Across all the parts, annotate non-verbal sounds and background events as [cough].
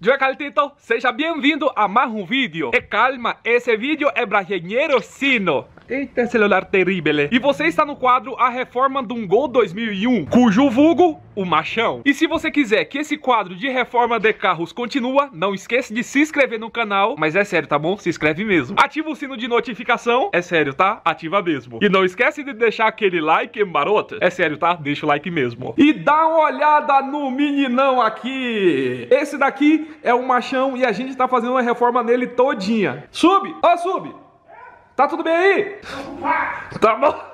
Yo Caltito, seja bem-vindo a mais um vídeo. E calma, esse vídeo é engenheiro Sino. Eita, celular terrível. E você está no quadro A Reforma de um Gol 2001, cujo vulgo, o machão. E se você quiser que esse quadro de reforma de carros continua, não esqueça de se inscrever no canal. Mas é sério, tá bom? Se inscreve mesmo. Ativa o sino de notificação. É sério, tá? Ativa mesmo. E não esquece de deixar aquele like maroto. É sério, tá? Deixa o like mesmo. E dá uma olhada no meninão aqui. Esse daqui é o machão e a gente tá fazendo uma reforma nele todinha. Sube! Ó, sube! Tá tudo bem aí? Tá bom.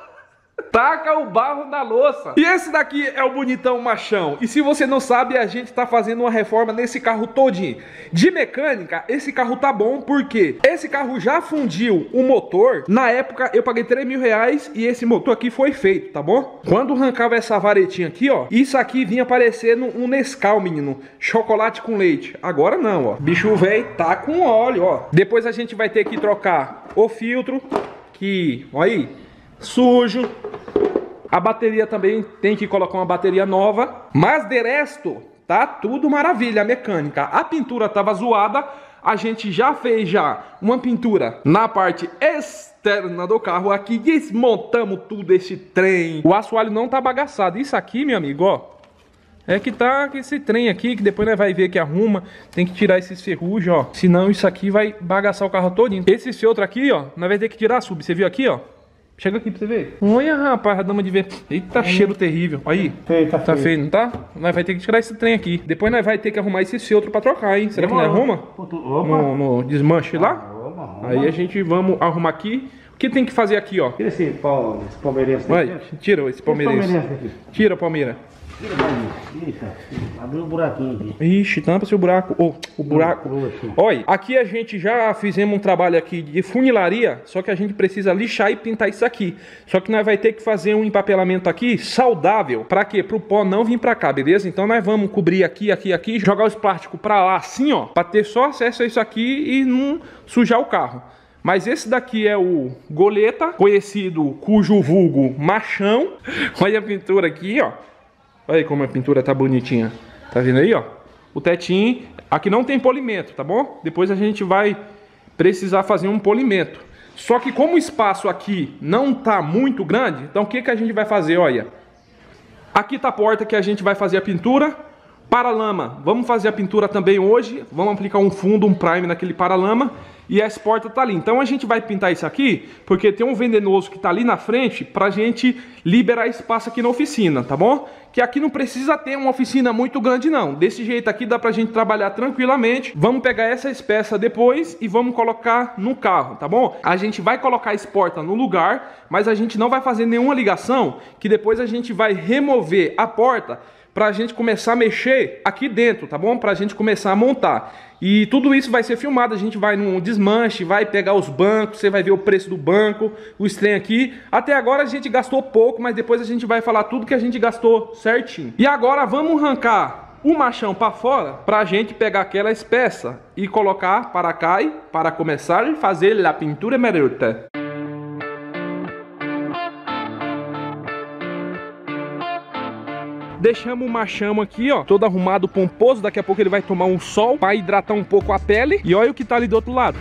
Taca o barro na louça. E esse daqui é o bonitão machão. E se você não sabe, a gente tá fazendo uma reforma nesse carro todinho. De mecânica, esse carro tá bom porque esse carro já fundiu o motor. Na época, eu paguei 3 mil reais e esse motor aqui foi feito, tá bom? Quando arrancava essa varetinha aqui, ó, isso aqui vinha parecendo um Nescau, menino. Chocolate com leite. Agora não, ó. Bicho velho tá com óleo, ó. Depois a gente vai ter que trocar o filtro, que, ó aí, sujo. A bateria também tem que colocar uma bateria nova. Mas de resto, tá tudo maravilha a mecânica. A pintura tava zoada. A gente já fez já uma pintura na parte externa do carro. Aqui desmontamos tudo esse trem. O assoalho não tá bagaçado. Isso aqui, meu amigo, ó. É que tá esse trem aqui, que depois nós vai ver que arruma. Tem que tirar esses ferrugem, ó. Senão isso aqui vai bagaçar o carro todinho. Esse filtro aqui, ó, nós vai ter que tirar sub. Você viu aqui, ó? Chega aqui pra você ver. Olha, rapaz, dama de ver. Eita, hum. cheiro terrível. Aí. Feio, tá, tá feio. não tá? Nós vai ter que tirar esse trem aqui. Depois nós vai ter que arrumar esse filtro pra trocar, hein? Será que nós arruma? No, no desmanche lá? Arruma, Aí a gente vamos arrumar aqui. O que tem que fazer aqui, ó? Tira esse, pau, esse palmeirense. Vai, tira esse palmeirense. Tira, Palmeira. Abriu um buraquinho aqui. Ixi, tampa-se o buraco. Oh, o buraco. Olha, aqui a gente já fizemos um trabalho aqui de funilaria, só que a gente precisa lixar e pintar isso aqui. Só que nós vai ter que fazer um empapelamento aqui saudável. Pra quê? Pro pó não vir pra cá, beleza? Então nós vamos cobrir aqui, aqui, aqui, jogar os plásticos pra lá assim, ó, pra ter só acesso a isso aqui e não sujar o carro. Mas esse daqui é o goleta, conhecido cujo vulgo machão. [laughs] Olha a pintura aqui, ó. Olha aí como a pintura tá bonitinha. Tá vendo aí, ó? O tetinho, aqui não tem polimento, tá bom? Depois a gente vai precisar fazer um polimento. Só que como o espaço aqui não tá muito grande, então o que, que a gente vai fazer, olha? Aqui tá a porta que a gente vai fazer a pintura. Paralama, vamos fazer a pintura também hoje. Vamos aplicar um fundo, um prime naquele paralama e essa porta tá ali. Então a gente vai pintar isso aqui, porque tem um venenoso que tá ali na frente pra gente liberar espaço aqui na oficina, tá bom? Que aqui não precisa ter uma oficina muito grande não. Desse jeito aqui dá pra gente trabalhar tranquilamente. Vamos pegar essa peça depois e vamos colocar no carro, tá bom? A gente vai colocar essa porta no lugar, mas a gente não vai fazer nenhuma ligação, que depois a gente vai remover a porta para a gente começar a mexer aqui dentro, tá bom? Para a gente começar a montar. E tudo isso vai ser filmado, a gente vai num desmanche, vai pegar os bancos, você vai ver o preço do banco, o trem aqui. Até agora a gente gastou pouco, mas depois a gente vai falar tudo que a gente gastou certinho. E agora vamos arrancar o machão para fora para a gente pegar aquela espessa e colocar para cá para começar a fazer a pintura merita. Deixamos o machão aqui, ó, todo arrumado, pomposo. Daqui a pouco ele vai tomar um sol para hidratar um pouco a pele. E olha o que tá ali do outro lado.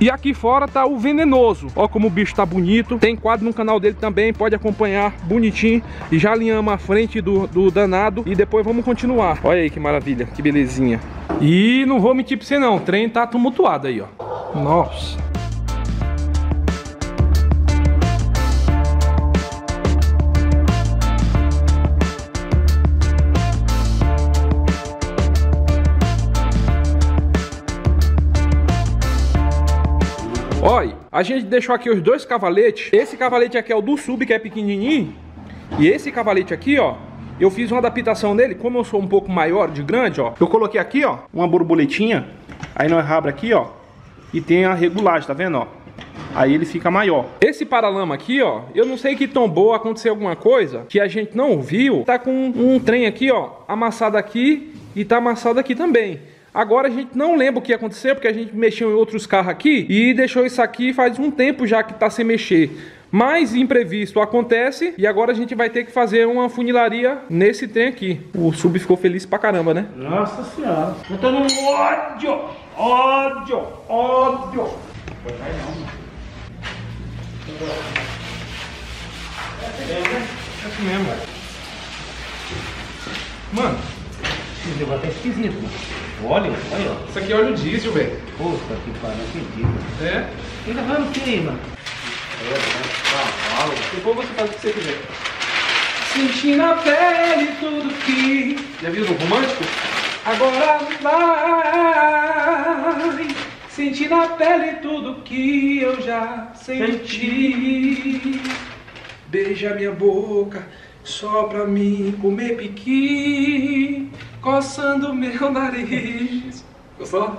E aqui fora tá o venenoso. Ó como o bicho tá bonito. Tem quadro no canal dele também, pode acompanhar bonitinho. E já alinhamos a frente do, do danado e depois vamos continuar. Olha aí que maravilha, que belezinha. E não vou mentir pra você não, o trem tá tumultuado aí, ó. Nossa. Olha, a gente deixou aqui os dois cavaletes. Esse cavalete aqui é o do sub, que é pequenininho. E esse cavalete aqui, ó, eu fiz uma adaptação nele. Como eu sou um pouco maior, de grande, ó. Eu coloquei aqui, ó, uma borboletinha. Aí nós abre aqui, ó. E tem a regulagem, tá vendo, ó? Aí ele fica maior. Esse paralama aqui, ó, eu não sei que tombou, aconteceu alguma coisa que a gente não viu. Tá com um trem aqui, ó, amassado aqui e tá amassado aqui também. Agora a gente não lembra o que aconteceu, porque a gente mexeu em outros carros aqui e deixou isso aqui faz um tempo já que está sem mexer. Mas imprevisto acontece e agora a gente vai ter que fazer uma funilaria nesse trem aqui. O sub ficou feliz pra caramba, né? Nossa senhora. Eu tô no ódio, ódio, ódio. É assim mesmo. Mano, Esse negócio é esquisito, mano. Olha, olha, ó. isso aqui é óleo diesel, velho. Puta que pariu, não acredito. É? Ele tá falando o que aí, mano? Depois você faz o que você quiser. Senti na pele tudo que. Já viu no romântico? Agora vai. Senti na pele tudo que eu já senti. Beija minha boca só pra mim comer piqui. Coçando meu nariz. Gostou?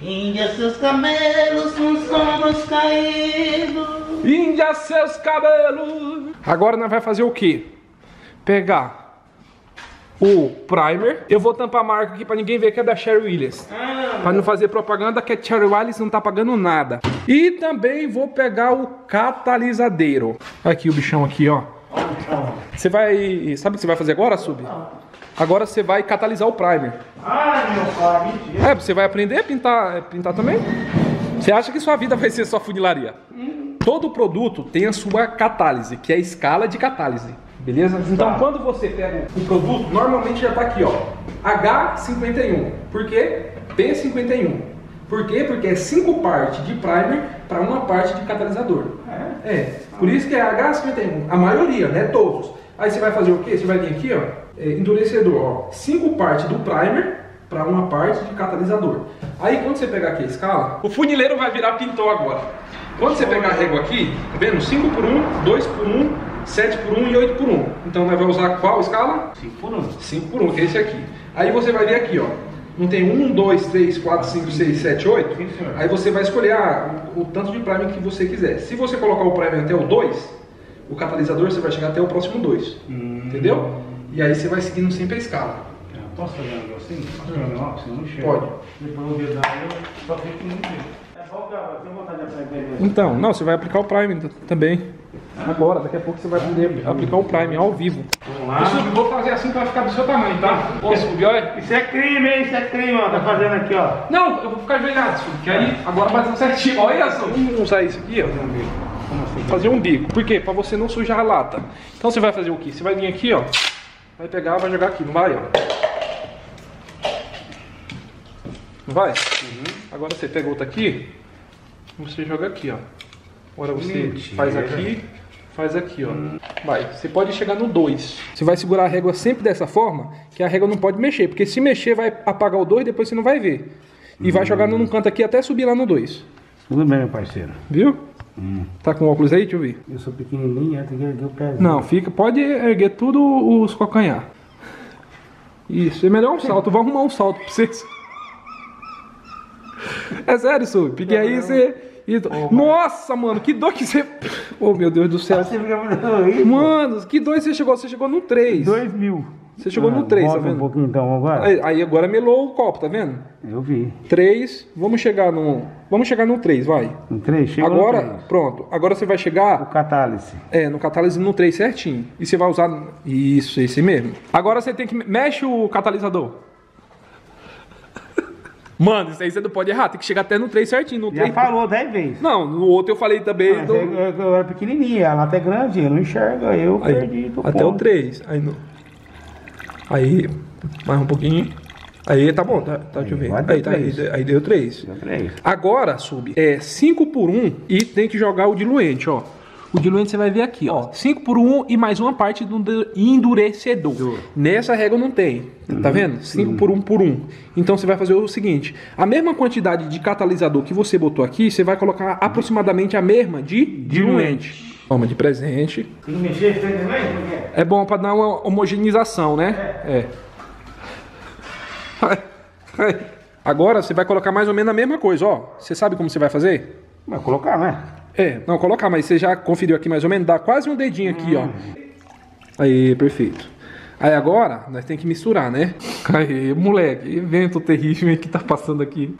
Índia, seus cabelos com sombras caídos. Índia seus cabelos. Agora nós vai fazer o quê? Pegar o primer. Eu vou tampar a marca aqui pra ninguém ver que é da Sherry Williams. Ah, Pra não fazer propaganda que a Cherry Williams não tá pagando nada. E também vou pegar o catalisadeiro. Aqui o bichão aqui, ó. Você vai... Sabe o que você vai fazer agora, Sub? Agora você vai catalisar o primer. Ai, meu pai, mentira. É, você vai aprender a pintar, pintar também? Você acha que sua vida vai ser só funilaria? Todo produto tem a sua catálise, que é a escala de catálise. Beleza? Então quando você pega o produto, normalmente já tá aqui, ó. H51. Por quê? P51. Por quê? Porque é 5 partes de primer para uma parte de catalisador. É. Por isso que é H51. A maioria, né? Todos. Aí você vai fazer o quê? Você vai vir aqui, ó. É, endurecedor, ó. 5 partes do primer para uma parte de catalisador. Aí quando você pegar aqui a escala, o funileiro vai virar pintor agora. Quando você pegar a régua aqui, tá vendo? 5 por 1, 2 por 1, 7 por 1 e 8 por 1. Então nós vamos usar qual escala? Cinco por um. 5 por 1, que é esse aqui. Aí você vai ver aqui, ó. Não tem 1, 2, 3, 4, 5, 6, 7, 8? Sim, senhor. Aí você vai escolher ah, o, o tanto de primer que você quiser. Se você colocar o primer até o 2, o catalisador você vai chegar até o próximo 2. Hum. Entendeu? E aí você vai seguindo sempre a escala. Posso fazer um negocinho? Posso fazer um negócio? Eu não chego. Pode. Depois eu vou dar, eu só fico muito bem. É bom, cara, eu tenho vontade de aprender. Então, não, você vai aplicar o Prime também. Agora, daqui a pouco você vai poder aplicar o Prime ao vivo. Vamos lá. Eu vou fazer assim pra ficar do seu tamanho, tá? Posso subir, olha? Isso é crime, hein? Isso é crime, ó. Tá fazendo aqui, ó. Não, eu vou ficar ajoelhado, Sul, que aí agora vai dar certinho. Olha só, vamos usar isso aqui, ó. Assim? Fazer um bico. Por quê? Pra você não sujar a lata. Então você vai fazer o quê? Você vai vir aqui, ó. Vai pegar, vai jogar aqui, não vai, ó. Não vai? Agora você pega outra aqui, você joga aqui, ó. Agora você Mentira. faz aqui, faz aqui, ó. Vai, você pode chegar no 2. Você vai segurar a régua sempre dessa forma, que a régua não pode mexer, porque se mexer vai apagar o 2 e depois você não vai ver. E vai jogar num canto aqui até subir lá no 2. Tudo bem, meu parceiro. Viu? Tá com óculos aí? Deixa eu ver. Eu sou pequenininho, eu tenho que erguer o pezinho. Não, fica, pode erguer tudo os calcanhar. Isso, é melhor um salto. Vou arrumar um salto pra vocês. [laughs] É sério, Sub, porque aí você. e- Nossa, mano, que dor que você. Oh, meu Deus do céu. Mano, que dor você chegou? Você chegou no 3. Dois mil. Você chegou no três, volta tá vendo? um pouquinho então agora. Aí, aí agora melou o copo, tá vendo? Eu vi. 3. Vamos chegar no. Vamos chegar no 3, vai. No três, chegou no Agora, três. pronto. Agora você vai chegar O catálise. É, no catálise no 3 certinho. E você vai usar. Isso, esse mesmo. Agora você tem que. Mexe o catalisador. [laughs] Mano, isso aí você não pode errar. Tem que chegar até no 3 certinho. No Já 3... falou dez vezes. Não, no outro eu falei também. Mas do- eu, eu- eu era pequenininha, a lata é grande, eu não enxergo, aí eu Aí, perdi até o ponto. 3. Aí, no... aí, mais um pouquinho. Aí tá bom, tá, tá deixa eu ver. Aí, tá, aí, três. aí deu 3. Deu três. Agora, sub, é 5 por 1 e tem que jogar o diluente, ó. O diluente você vai ver aqui, ó. 5 por 1 e mais uma parte do endu- endurecedor. Nessa regra não tem. Tá vendo? 5 por 1 por 1. Então você vai fazer o seguinte: a mesma quantidade de catalisador que você botou aqui, você vai colocar aproximadamente a mesma de diluente. Toma de presente. Tem que mexer isso aí também? Que é? É bom pra dar uma homogeneização, né? É. Agora você vai colocar mais ou menos a mesma coisa, ó. Você sabe como você vai fazer? Vai colocar, né? É, não, colocar, mas você já conferiu aqui mais ou menos? Dá quase um dedinho aqui, ó. Aí, perfeito. Aí agora, nós temos que misturar, né? Aí, moleque, evento terrível que tá passando aqui.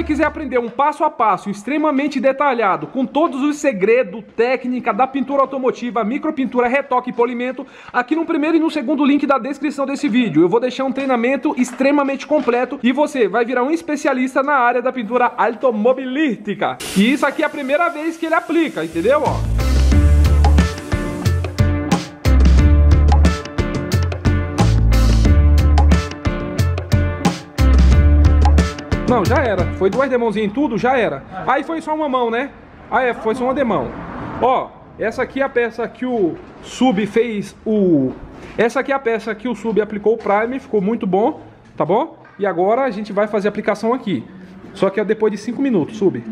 Você quiser aprender um passo a passo extremamente detalhado, com todos os segredos, técnica da pintura automotiva, micropintura, retoque e polimento, aqui no primeiro e no segundo link da descrição desse vídeo, eu vou deixar um treinamento extremamente completo e você vai virar um especialista na área da pintura automobilística. E isso aqui é a primeira vez que ele aplica, entendeu? Ó. Não, já era. Foi duas demãozinhas em tudo, já era. Aí foi só uma mão, né? Ah, é, foi só uma demão. Ó, essa aqui é a peça que o Sub fez o... Essa aqui é a peça que o Sub aplicou o Prime, ficou muito bom, tá bom? E agora a gente vai fazer a aplicação aqui. Só que é depois de 5 minutos, Sub.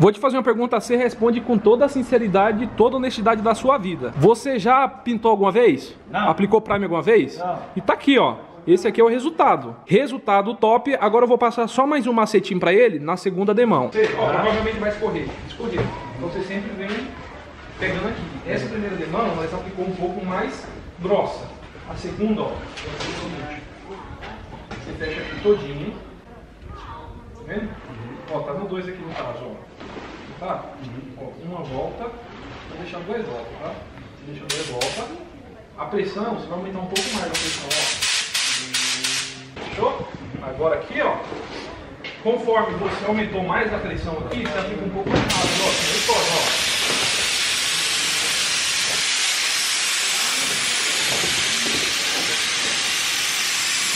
Vou te fazer uma pergunta, você responde com toda a sinceridade e toda a honestidade da sua vida. Você já pintou alguma vez? Não. Aplicou Prime alguma vez? Não. E tá aqui, ó. Esse aqui é o resultado. Resultado top. Agora eu vou passar só mais um macetinho pra ele na segunda demão. Você, ó, provavelmente vai escorrer. Escorrer. Então você sempre vem pegando aqui. Essa primeira demão, ela ficou um pouco mais grossa. A segunda, ó, seguinte. Você fecha aqui todinho. Tá vendo? Ó, tá no 2 aqui no caso, ó. Tá? Ó, uma volta. Vou deixar duas voltas, tá? Você deixa duas voltas. A pressão, você vai aumentar um pouco mais a pressão, ó. Fechou? Agora aqui, ó. Conforme você aumentou mais a pressão aqui, já fica um pouco mais rápido, ó. Você ó.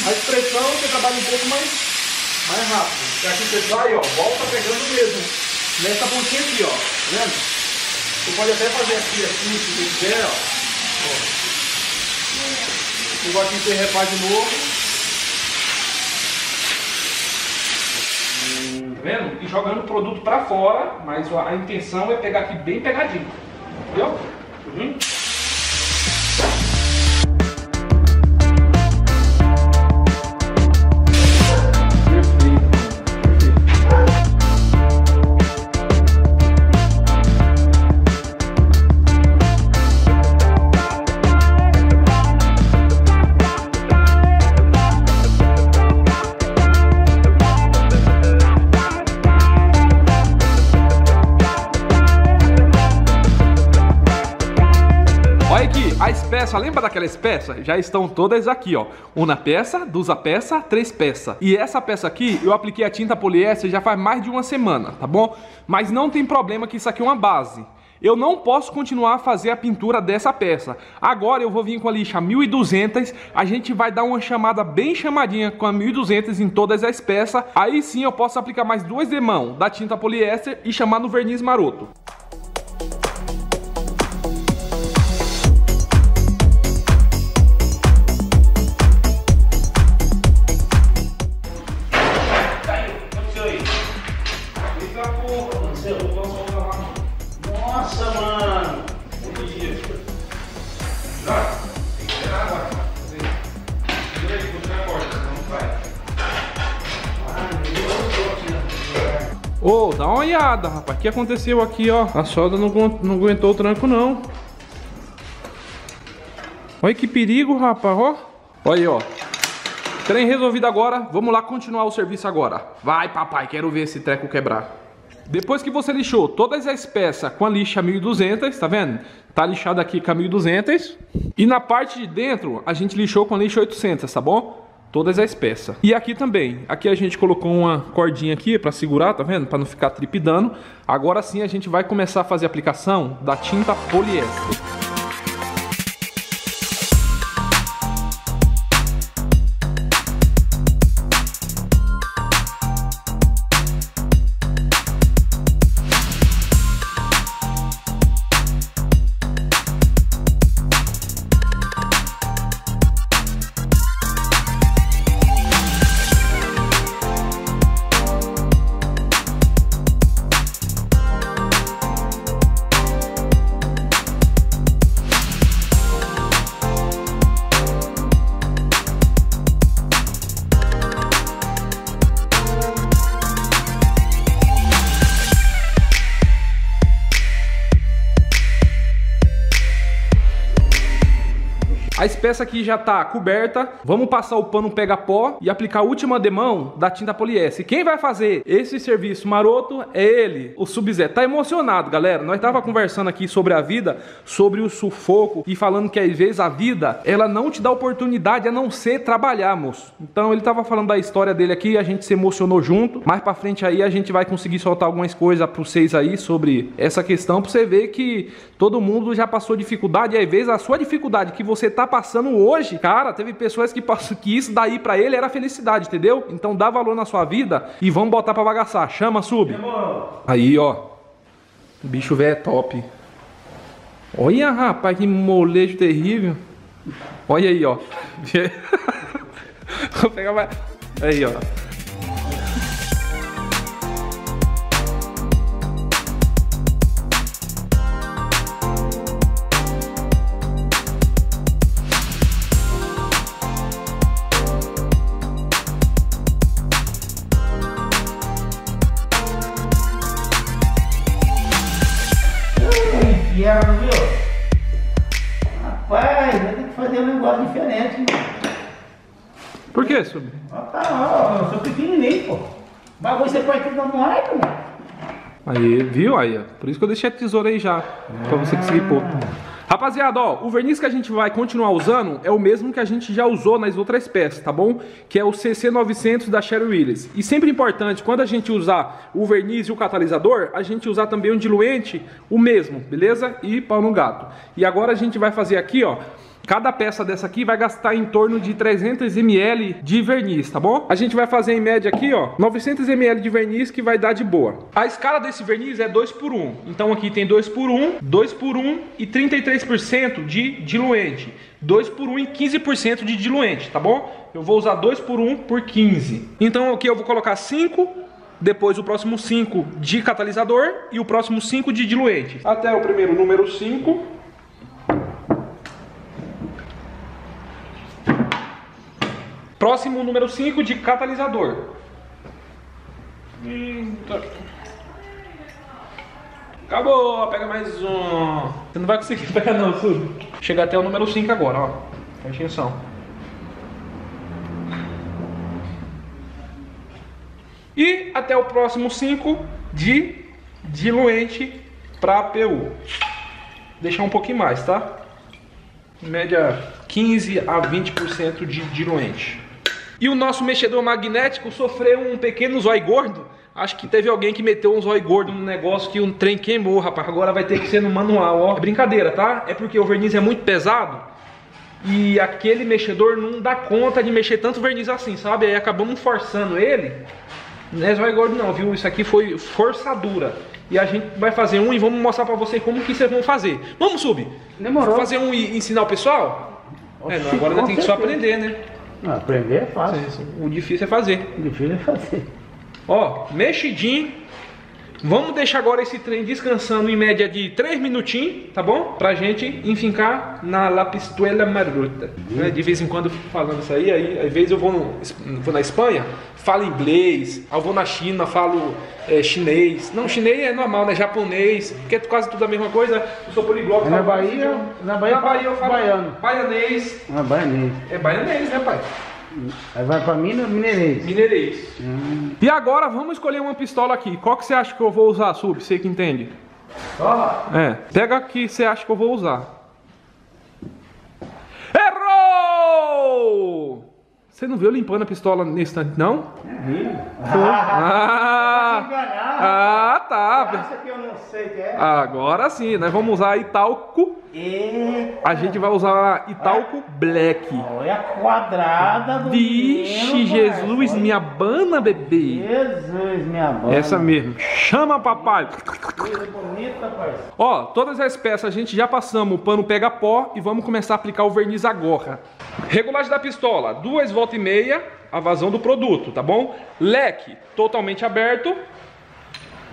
Mais pressão, você trabalha um pouco mais, mais rápido. E aqui você vai, ó, volta pegando mesmo. Nessa pontinha aqui, ó. Tá vendo? Você pode até fazer aqui assim, se você quiser, ó. ó. Você gosta de repar de novo. Tá vendo? E jogando o produto pra fora, mas a intenção é pegar aqui bem pegadinho. Entendeu? Uhum. As peças, lembra daquelas peças? Já estão todas aqui, ó. Uma peça, duas peças, três peças. E essa peça aqui, eu apliquei a tinta poliéster já faz mais de uma semana, tá bom? Mas não tem problema que isso aqui é uma base. Eu não posso continuar a fazer a pintura dessa peça. Agora eu vou vir com a lixa 1200, a gente vai dar uma chamada bem chamadinha com a 1200 em todas as peças. Aí sim eu posso aplicar mais duas demãos da tinta poliéster e chamar no verniz maroto. Olhada, rapaz. O que aconteceu aqui, ó? A solda não, não aguentou o tranco, não. Olha que perigo, rapaz, ó. Olha aí, ó. Trem resolvido agora. Vamos lá continuar o serviço agora. Vai, papai. Quero ver esse treco quebrar. Depois que você lixou todas as peças com a lixa 1200, tá vendo? Tá lixado aqui com a 1200. E na parte de dentro, a gente lixou com a lixa 800, tá bom? Todas as peças. E aqui também. Aqui a gente colocou uma cordinha aqui para segurar, tá vendo? Para não ficar tripidando. Agora sim a gente vai começar a fazer a aplicação da tinta poliéster. A espécie aqui já tá coberta. Vamos passar o pano pega pó e aplicar a última demão da tinta poliéster. Quem vai fazer esse serviço maroto é ele, o Sub-Zero. Tá emocionado, galera. Nós tava conversando aqui sobre a vida, sobre o sufoco e falando que às vezes a vida, ela não te dá oportunidade a não ser trabalhar, moço. Então ele tava falando da história dele aqui, a gente se emocionou junto. Mais para frente aí a gente vai conseguir soltar algumas coisas para vocês aí sobre essa questão para você ver que todo mundo já passou dificuldade e às vezes a sua dificuldade que você tá passando hoje, cara, teve pessoas que passou que isso daí para ele era felicidade, entendeu? Então dá valor na sua vida e vamos botar para bagaçar. Chama, sub. Aí, ó. O bicho velho é top. Olha, rapaz, que molejo terrível. Olha aí, ó. [laughs] Vou pegar mais. Aí, ó. Inferno, viu? Rapaz, vai ter que fazer um negócio diferente, mano. Por que, sub? Ó, tá, ó, eu sou pequenininho, pô. O bagulho você pode tudo no ar, mano. Aí, viu? Aí, ó. Por isso que eu deixei a tesoura aí já. Pra você conseguir pôr. Rapaziada, ó, o verniz que a gente vai continuar usando é o mesmo que a gente já usou nas outras peças, tá bom? Que é o CC900 da Sherry Willis. E sempre importante, quando a gente usar o verniz e o catalisador, a gente usar também um diluente, o mesmo, beleza? E pau no gato. E agora a gente vai fazer aqui, ó, Cada peça dessa aqui vai gastar em torno de 300 ml de verniz, tá bom? A gente vai fazer em média aqui, ó, 900 ml de verniz que vai dar de boa. A escala desse verniz é 2 por 1. Então aqui tem 2 por 1, 2 por 1 e 33% de diluente. 2 por 1 e 15% de diluente, tá bom? Eu vou usar 2 por 1 por 15. Então aqui eu vou colocar 5 depois o próximo 5 de catalisador e o próximo 5 de diluente. Até o primeiro número 5. Próximo número 5 de catalisador. Acabou, pega mais um. Você não vai conseguir [laughs] pegar não, Sul. Chega até o número 5 agora, ó. Presta atenção. E até o próximo 5 de diluente para PU. Deixar um pouquinho mais, tá? Média 15 a 20% de diluente. E o nosso mexedor magnético sofreu um pequeno zóio gordo. Acho que teve alguém que meteu um zóio gordo no negócio que um trem queimou, rapaz. Agora vai ter que ser no manual, ó. É brincadeira, tá? É porque o verniz é muito pesado e aquele mexedor não dá conta de mexer tanto verniz assim, sabe? Aí acabamos forçando ele. Não é zóio gordo não, viu? Isso aqui foi forçadura. E a gente vai fazer um e vamos mostrar pra vocês como que vocês vão fazer. Vamos, Sub? Demorou. Fazer um e ensinar o pessoal? É, não, agora nós tem que só aprender, né? Não, aprender é fácil. O difícil é fazer. O difícil é fazer. Ó, mexidinho. Vamos deixar agora esse trem descansando em média de 3 minutinhos, tá bom? Pra gente enfincar na lapistuela marota. Né? De vez em quando falando isso aí, aí às vezes eu vou, no, vou na Espanha, falo inglês, eu vou na China, falo é, chinês. Não, chinês é normal, né? Japonês, porque é quase tudo a mesma coisa. Eu sou poliglota. É na Bahia, na Bahia, na Bahia eu falo baiano. baianês. Ah, baianês. É baianês, né, pai? Aí vai pra Minas, Mineirês. Mineirês. Hum. E agora vamos escolher uma pistola aqui. Qual que você acha que eu vou usar, Sub? Você que entende. Ó. É, pega a que você acha que eu vou usar. Errou! Você não viu limpando a pistola nesse instante, não? Vi. [laughs] Ah, ah, tá. Essa que eu não sei que é. Agora sim, nós vamos usar Italco. A gente vai usar Italco Black. Olha a quadrada do Vixe, menino, Jesus, parça. minha bana, bebê. Jesus, minha mãe. Essa mesmo. Chama, papai. Coisa bonita, parceiro. Ó, todas as peças a gente já passamos o pano pega pó e vamos começar a aplicar o verniz agora. Regulagem da pistola, duas voltas e meia, a vazão do produto, tá bom? Leque totalmente aberto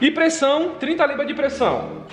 e pressão, 30 libras de pressão.